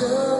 Will